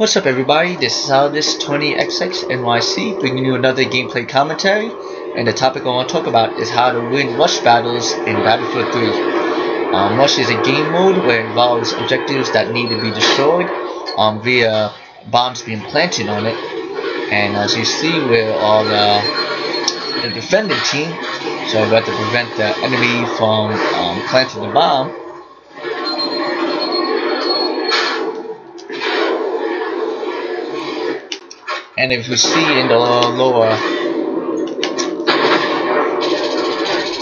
What's up everybody, this is Aldis20XX bringing you another gameplay commentary. And the topic I want to talk about is how to win rush battles in Battlefield 3. Um, rush is a game mode where it involves objectives that need to be destroyed um, via bombs being planted on it. And as you see we're all uh, the defending team. So we have to prevent the enemy from um, planting the bomb and if you see in the lower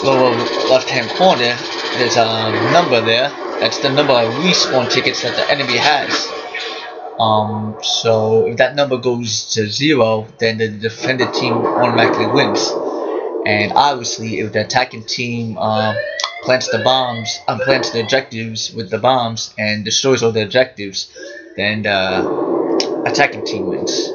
lower left hand corner there's a number there. That's the number of respawn tickets that the enemy has. Um, so if that number goes to zero then the defended team automatically wins. And obviously if the attacking team uh, plants the bombs um, plants the objectives with the bombs and destroys all the objectives then the attacking team wins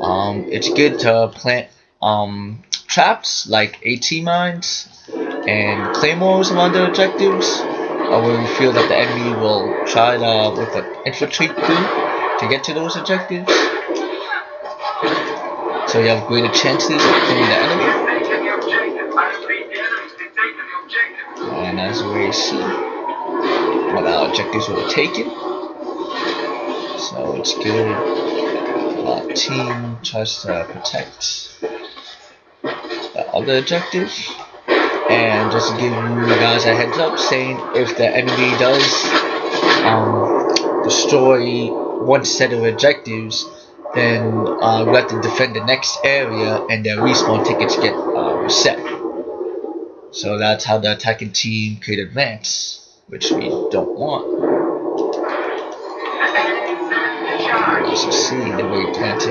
um, it's good to plant um, traps like AT mines and claymores around the objectives uh, where we feel that the enemy will try to with the infiltrate through to get to those objectives. So you have greater chances of killing the enemy. And as we see, what our objectives were taken. So it's good our team tries to protect the other objective. And just give you guys a heads up, saying if the enemy does um, destroy one set of objectives, then uh, we have to defend the next area, and their respawn tickets get uh, reset. So that's how the attacking team could advance, which we don't want. As you see, the way planted.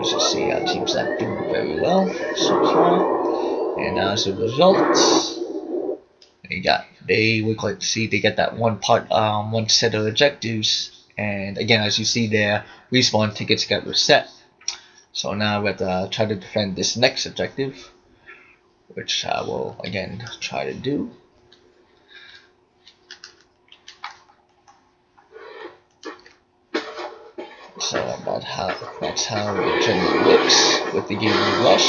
As you see, our team's not doing very well so far. And as a result, they got they we quite see they get that one part um one set of objectives and again as you see there respawn tickets get reset. So now we have to uh, try to defend this next objective which I will again try to do. So about how that's how it generally looks with the game rush.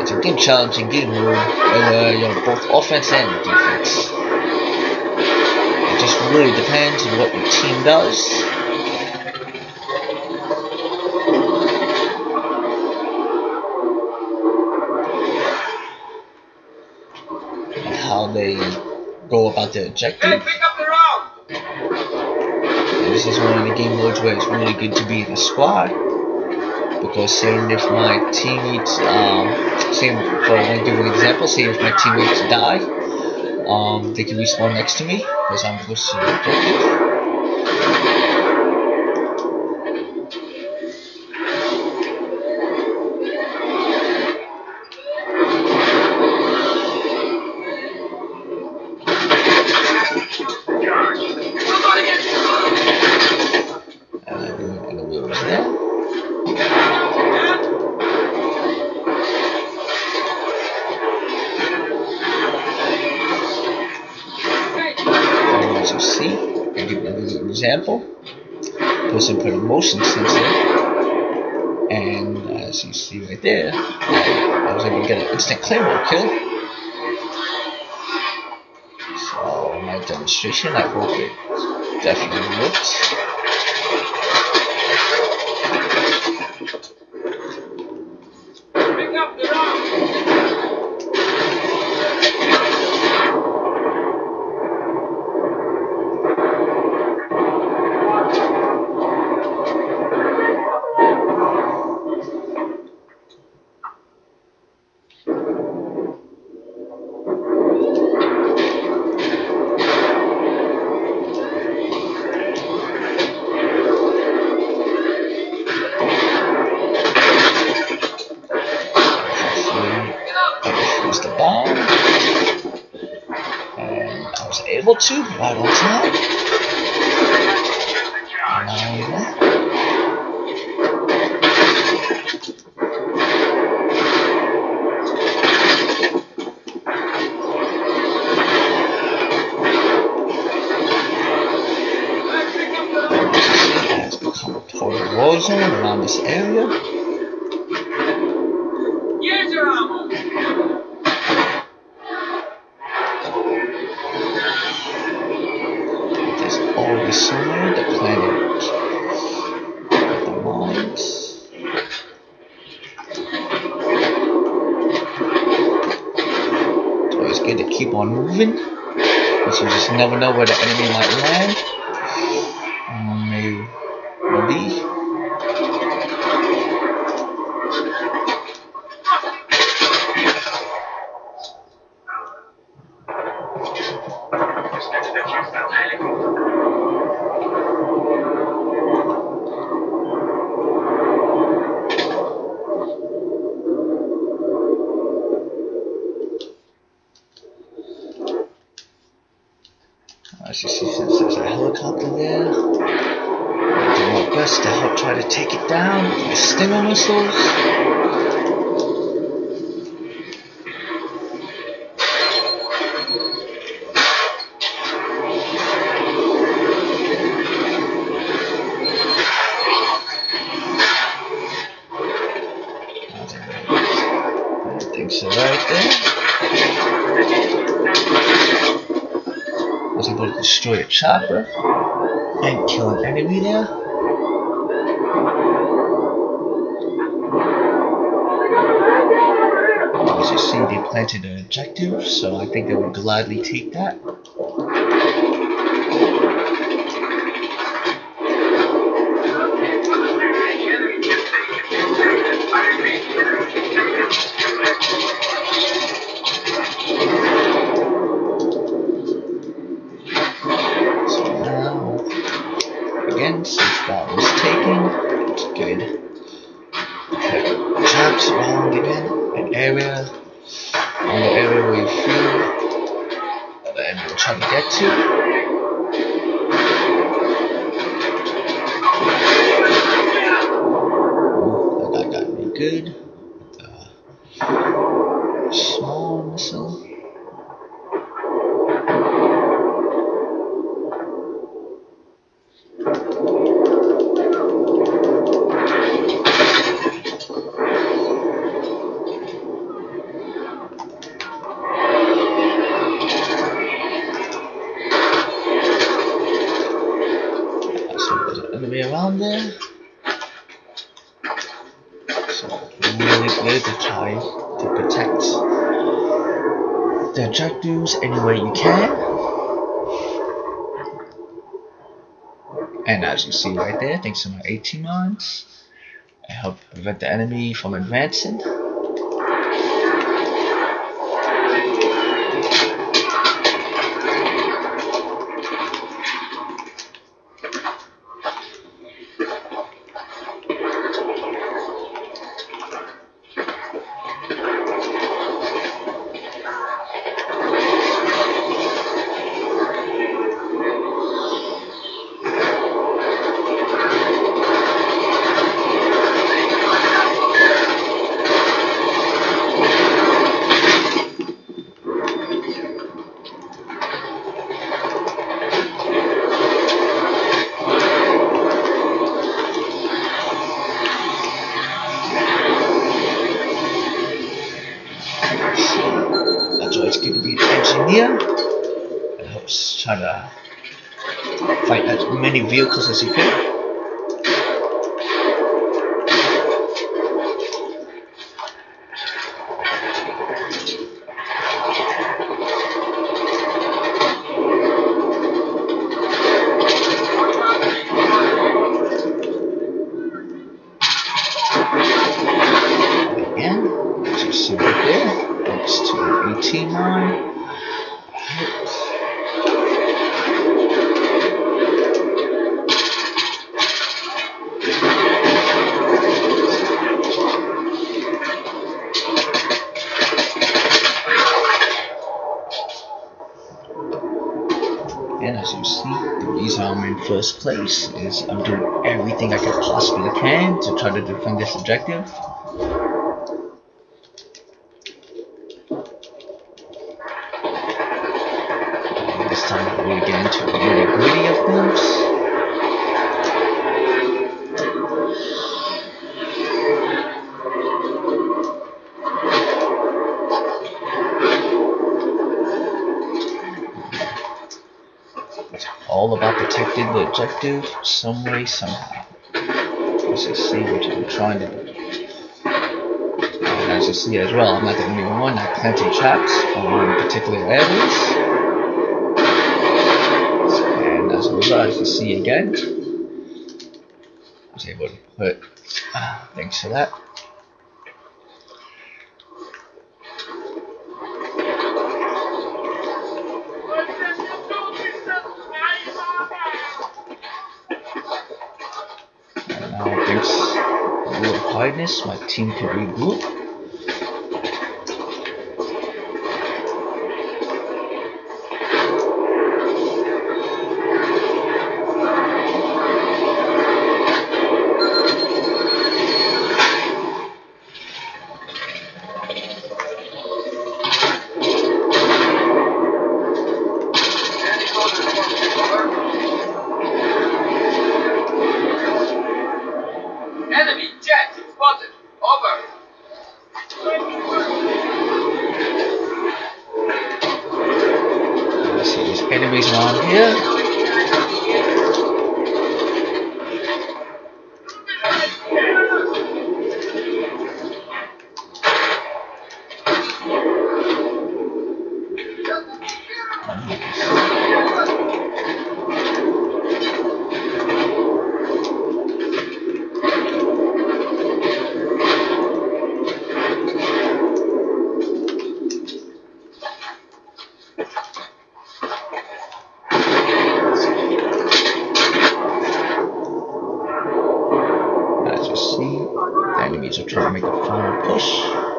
It's a good challenging game mode whether you're both offense and defense really depends on what your team does. And how they go about their objective. And this is one of the game modes where it's really good to be in a squad. Because saying if my teammates, um, saying for one give an example, say if my teammates die, um, they can respawn next to me because I'm close to the objective. Example, person put a motion sensor, and as you see right there, I was able to get an instant claymore kill. So my demonstration, I hope it definitely worked. Able to, right on time. Not only that. It has become a total war zone around this area. Keep on moving. Because you just never know where the enemy might land. Maybe. As you see, since there's a helicopter there, I do my best to help try to take it down with stinger missiles. I right there. Was able to destroy a chopper and kill an enemy there. As you see, they planted an objective, so I think they would gladly take that. Good. The uh, small missile. Good to protect the objectives any way you can. And as you see right there, thanks to my AT mines, I help prevent the enemy from advancing. Try to fight as many vehicles as you can. And as you see, the reason I'm in first place is I'm doing everything I can possibly can to try to defend this objective. All about protecting the objective some way, somehow. Let's just see what I'm trying to do. And as you see as well, I'm not the only one. Plenty of traps on particular areas. And as a result, as you see again, I was able to put, uh, thanks for that. To my team can regroup. A final push.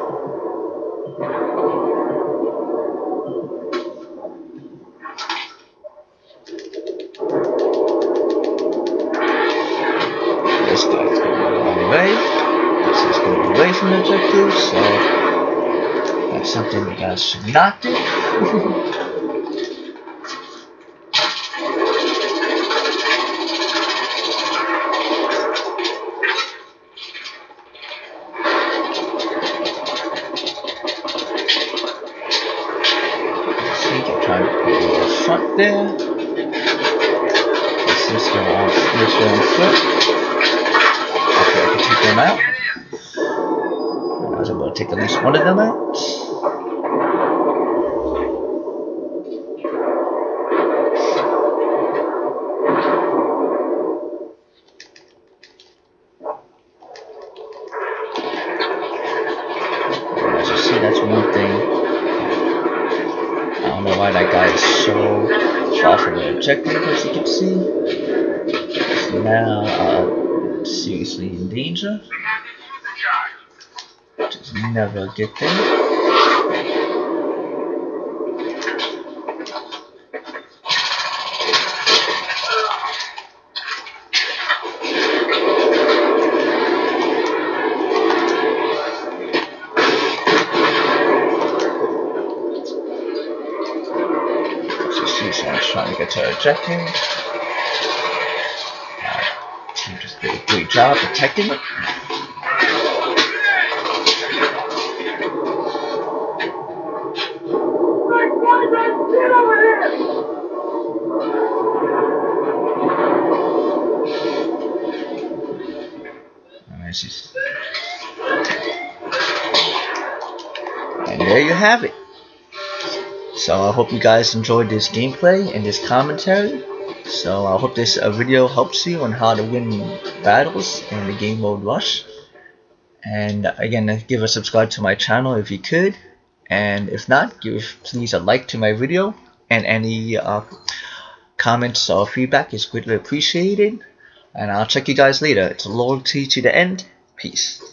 This guy's going the wrong way. This is going away from the objective, so uh, that's something you guys front there. This is going on one foot. Okay, I can take them out. I was able to take at least one of them out. Why that guy is so far from the objective, as you can see. Now uh, seriously in danger. Just never a good objective. Uh, just did a great job protecting it. And there you have it. So I hope you guys enjoyed this gameplay and this commentary. So I hope this uh, video helps you on how to win battles in the game mode rush. And again, uh, give a subscribe to my channel if you could. And if not, give please a like to my video. And any uh, comments or feedback is greatly appreciated. And I'll check you guys later. It's loyalty to the end. Peace.